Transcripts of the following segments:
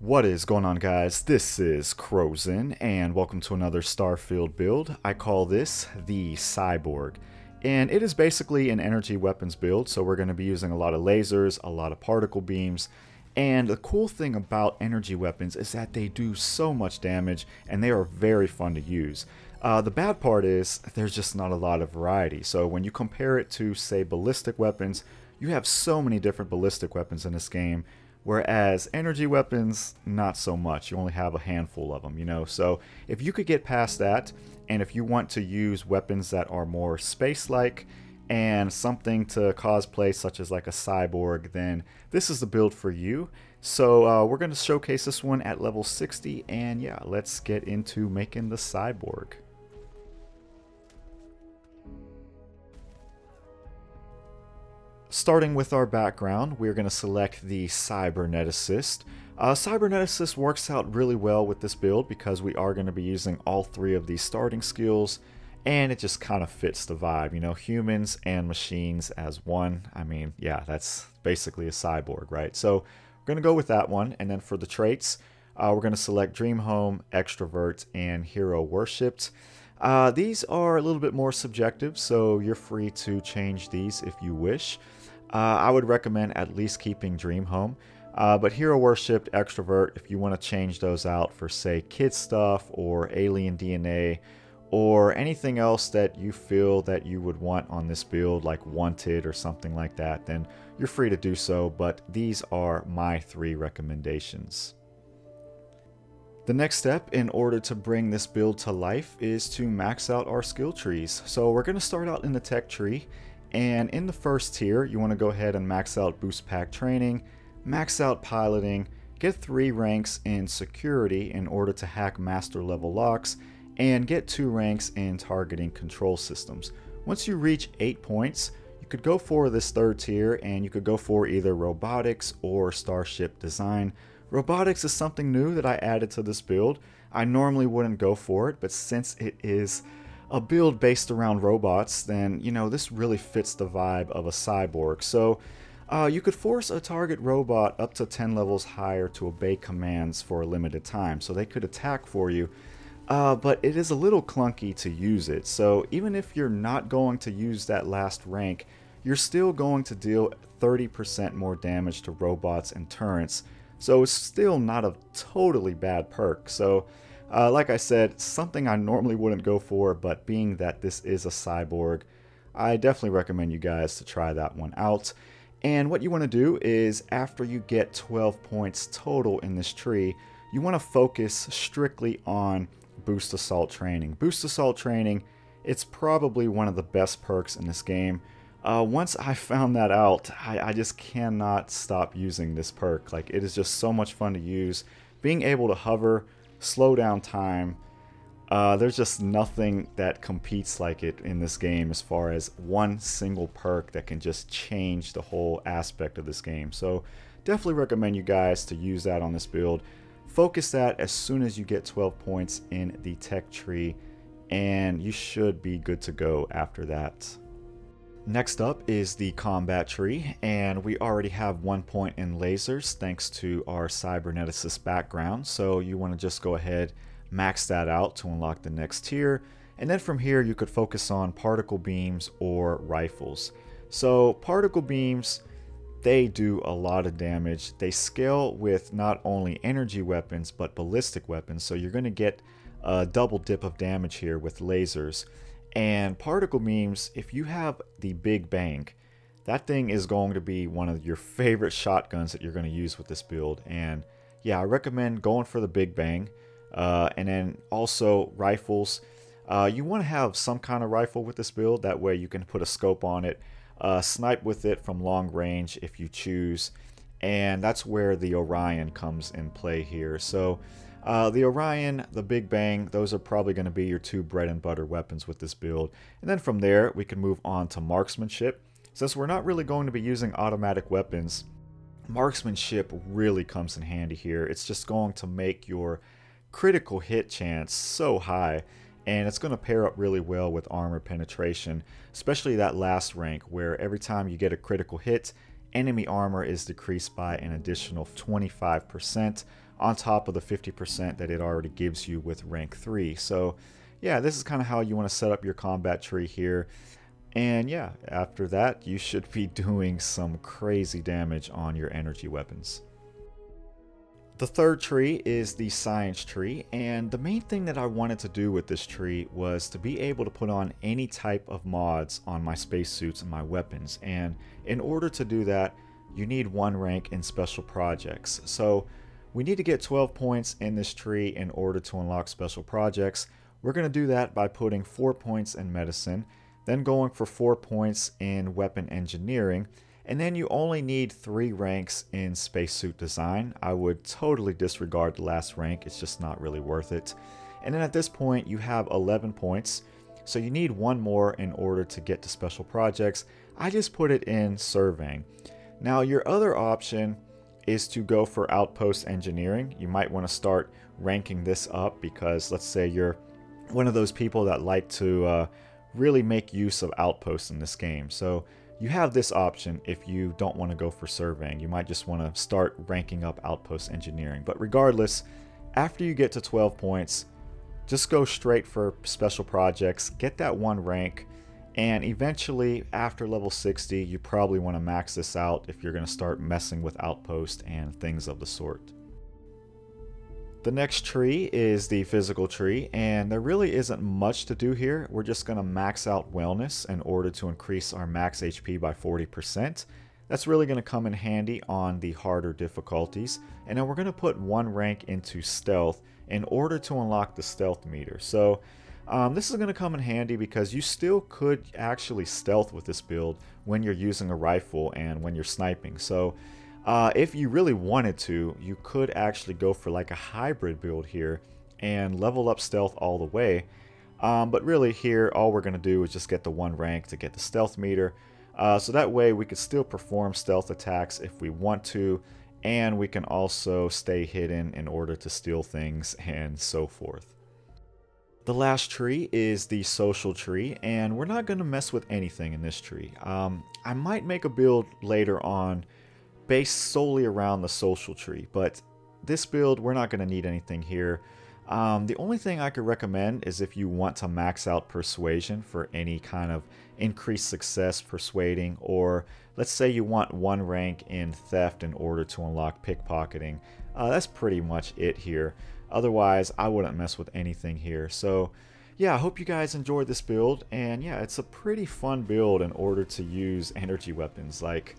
What is going on guys? This is Crozyn and welcome to another Starfield build. I call this the Cyborg. And it is basically an energy weapons build, so we're going to be using a lot of lasers, a lot of particle beams, and the cool thing about energy weapons is that they do so much damage and they are very fun to use. Uh, the bad part is there's just not a lot of variety. So when you compare it to, say, ballistic weapons, you have so many different ballistic weapons in this game Whereas energy weapons, not so much. You only have a handful of them, you know. So if you could get past that, and if you want to use weapons that are more space-like and something to cosplay, such as like a cyborg, then this is the build for you. So uh, we're going to showcase this one at level 60, and yeah, let's get into making the cyborg. Starting with our background, we're going to select the Cyberneticist. Uh, Cyberneticist works out really well with this build because we are going to be using all three of these starting skills and it just kind of fits the vibe, you know, humans and machines as one. I mean, yeah, that's basically a cyborg, right? So we're going to go with that one. And then for the traits, uh, we're going to select Dream Home, Extrovert, and Hero Worshipped. Uh, these are a little bit more subjective, so you're free to change these if you wish. Uh, I would recommend at least keeping Dream Home. Uh, but Hero Worshipped, Extrovert, if you want to change those out for, say, kid stuff or alien DNA or anything else that you feel that you would want on this build, like Wanted or something like that, then you're free to do so. But these are my three recommendations. The next step in order to bring this build to life is to max out our skill trees. So we're going to start out in the tech tree and in the first tier, you want to go ahead and max out boost pack training, max out piloting, get three ranks in security in order to hack master level locks, and get two ranks in targeting control systems. Once you reach eight points, you could go for this third tier and you could go for either robotics or starship design. Robotics is something new that I added to this build. I normally wouldn't go for it, but since it is a build based around robots, then, you know, this really fits the vibe of a cyborg. So, uh, you could force a target robot up to 10 levels higher to obey commands for a limited time, so they could attack for you. Uh, but it is a little clunky to use it, so even if you're not going to use that last rank, you're still going to deal 30% more damage to robots and turrets, so it's still not a totally bad perk. So uh, like I said, something I normally wouldn't go for, but being that this is a cyborg, I definitely recommend you guys to try that one out. And what you want to do is after you get 12 points total in this tree, you want to focus strictly on Boost Assault Training. Boost Assault Training, it's probably one of the best perks in this game. Uh, once I found that out, I, I just cannot stop using this perk. Like, it is just so much fun to use. Being able to hover slow down time. Uh, there's just nothing that competes like it in this game as far as one single perk that can just change the whole aspect of this game. So definitely recommend you guys to use that on this build. Focus that as soon as you get 12 points in the tech tree and you should be good to go after that. Next up is the combat tree, and we already have one point in lasers thanks to our cyberneticist background, so you want to just go ahead, max that out to unlock the next tier, and then from here you could focus on particle beams or rifles. So particle beams, they do a lot of damage. They scale with not only energy weapons, but ballistic weapons, so you're going to get a double dip of damage here with lasers. And particle beams, if you have the Big Bang, that thing is going to be one of your favorite shotguns that you're going to use with this build. And yeah, I recommend going for the Big Bang. Uh, and then also rifles. Uh, you want to have some kind of rifle with this build. That way you can put a scope on it, uh, snipe with it from long range if you choose. And that's where the Orion comes in play here. So uh, the Orion, the Big Bang, those are probably going to be your two bread and butter weapons with this build. And then from there, we can move on to marksmanship. Since we're not really going to be using automatic weapons, marksmanship really comes in handy here. It's just going to make your critical hit chance so high and it's going to pair up really well with armor penetration, especially that last rank where every time you get a critical hit, enemy armor is decreased by an additional 25%, on top of the 50% that it already gives you with rank 3. So yeah, this is kind of how you want to set up your combat tree here. And yeah, after that, you should be doing some crazy damage on your energy weapons. The third tree is the science tree, and the main thing that I wanted to do with this tree was to be able to put on any type of mods on my spacesuits and my weapons. And in order to do that, you need one rank in special projects. So we need to get 12 points in this tree in order to unlock special projects. We're going to do that by putting 4 points in medicine, then going for 4 points in weapon engineering, and then you only need 3 ranks in spacesuit design. I would totally disregard the last rank, it's just not really worth it. And then at this point you have 11 points, so you need one more in order to get to special projects. I just put it in surveying. Now your other option is to go for outpost engineering. You might want to start ranking this up because let's say you're one of those people that like to uh, really make use of outposts in this game. So you have this option if you don't want to go for surveying. You might just want to start ranking up outpost engineering. But regardless, after you get to 12 points, just go straight for special projects, get that one rank, and eventually after level 60, you probably want to max this out if you're going to start messing with outposts and things of the sort. The next tree is the physical tree, and there really isn't much to do here. We're just going to max out wellness in order to increase our max HP by 40%. That's really going to come in handy on the harder difficulties. And then we're going to put one rank into stealth in order to unlock the stealth meter. So um, this is going to come in handy because you still could actually stealth with this build when you're using a rifle and when you're sniping. So uh, if you really wanted to, you could actually go for like a hybrid build here and level up stealth all the way. Um, but really here, all we're going to do is just get the one rank to get the stealth meter. Uh, so that way we could still perform stealth attacks if we want to. And we can also stay hidden in order to steal things and so forth. The last tree is the social tree, and we're not going to mess with anything in this tree. Um, I might make a build later on based solely around the social tree, but this build, we're not going to need anything here. Um, the only thing I could recommend is if you want to max out persuasion for any kind of increased success persuading, or let's say you want one rank in theft in order to unlock pickpocketing. Uh, that's pretty much it here. Otherwise, I wouldn't mess with anything here. So, yeah, I hope you guys enjoyed this build. And yeah, it's a pretty fun build in order to use energy weapons. Like,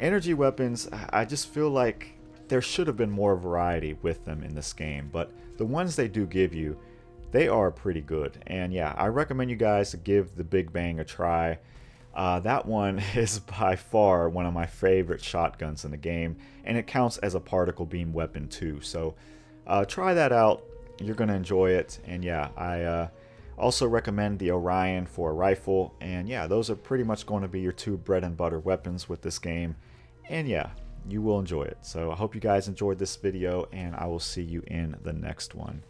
Energy weapons, I just feel like there should have been more variety with them in this game, but the ones they do give you, they are pretty good. And yeah, I recommend you guys to give the Big Bang a try. Uh, that one is by far one of my favorite shotguns in the game, and it counts as a particle beam weapon too. So uh, try that out. You're going to enjoy it. And yeah, I uh, also recommend the Orion for a rifle. And yeah, those are pretty much going to be your two bread and butter weapons with this game. And yeah, you will enjoy it. So I hope you guys enjoyed this video and I will see you in the next one.